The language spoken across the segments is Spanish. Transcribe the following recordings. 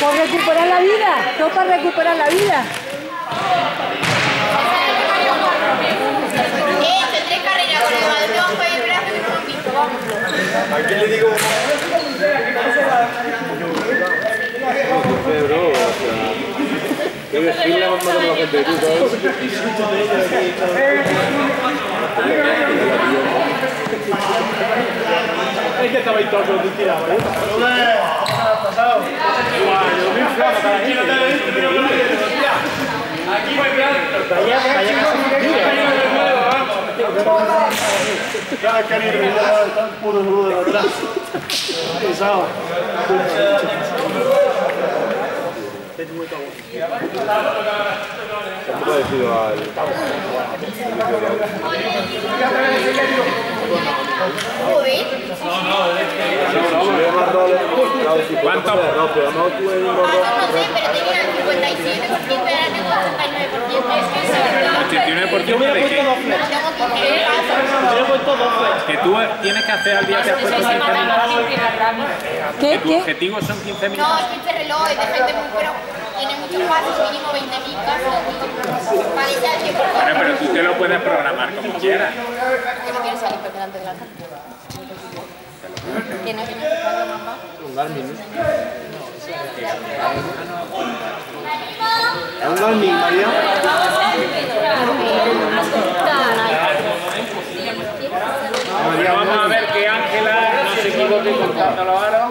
Por recuperar la vida, todo para recuperar la vida. No. ¿A quién le digo? Pedro, o sea, qué desfile hemos matado a la gente, ¿sabes? Es que ¿eh? Pasado. Guau, yo me inflamo cada vez. Aquí Cada puro de atrás. Pesado. ¿Cómo al... Joder. ¿Cuánto? No, pero no tuve un no sé, pero tenía el 57% y ahora tengo el 69%. Es que eso es verdad. 89% de qué? Tengo 15 pasos. Que tú tienes que hacer al día te has puesto 15 minutos. ¿Qué? Que tu ¿Qué? objetivo son 15 No, minutos. es que este reloj es de gente muy pero tiene muchos pasos, mínimo 20.000 pasos. 100%. Bueno, pero tú te lo puedes programar como quieras. Que no quiere salir por delante de la cámara. Que no que mamá. Un Garmin, ¿eh? ¿Es un Garmin, María? Pero vamos a ver que Ángela no se equivoque contando los aros.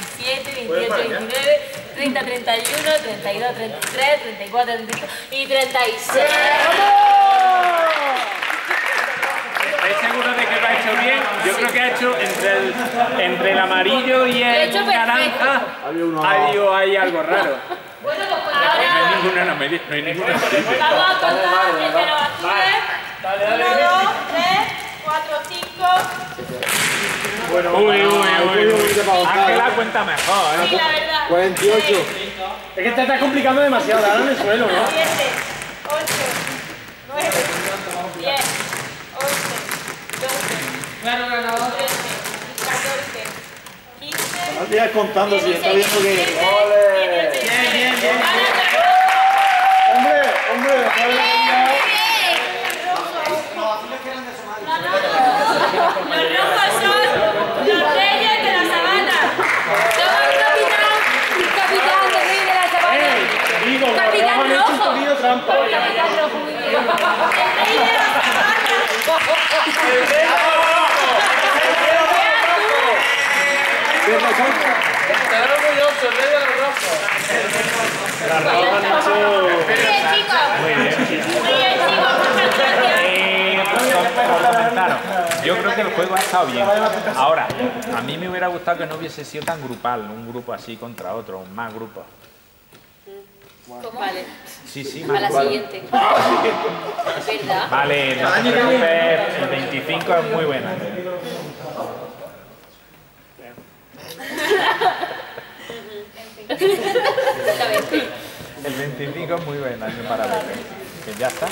27, 28, 29, 30, 31, 32, 33, 34, 35 y 36. ¿Estáis seguros de que lo ha hecho bien? Yo creo que ha hecho entre el, entre el amarillo y el naranja. Hay, hay algo raro. Bueno, pues, pues ahora... No hay ninguna, no, me, no hay ninguna. Vamos a contar de 0 a 10. 1, 2, 3, 4, bueno, Uy, uy, uy, uy. Ángela, Ángela cuenta mejor, Sí, ¿eh? la verdad. 48. Seis, Es que te estás complicando demasiado, ahora en el suelo, ¿no? siete, ocho, nueve, diez, once, doce, trece, catorce, quince. No sigas contando si está viendo que... Bien, bien, bien. Hombre, hombre, la vida... Los rojos son los reyes de la sabana. Somos el capitán, el capitán de rey de la sabana. Digo, los Capitán rojos han hecho un rojo. poquito trampa. Muy bien. Chicos. Muy bien. Chicos, yo creo que el juego ha estado bien. Ahora, a mí me hubiera gustado que no hubiese sido tan grupal, un grupo así contra otro, más grupos. Vale, Sí, sí, a la siguiente. ¿Verdad? Vale, no te preocupes, el 25 es muy buena. El 25 es muy buena, año para ver. Que ya está.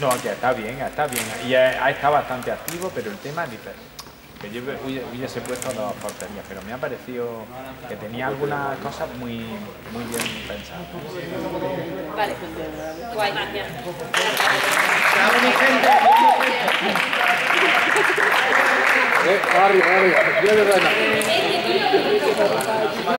No, que está bien, está bien. Y ha, ha estado bastante activo, pero el tema dice que yo hubiese puesto dos porterías, pero me ha parecido que tenía algunas cosas muy, muy bien pensadas. Vale. Guay. Eh, Harry,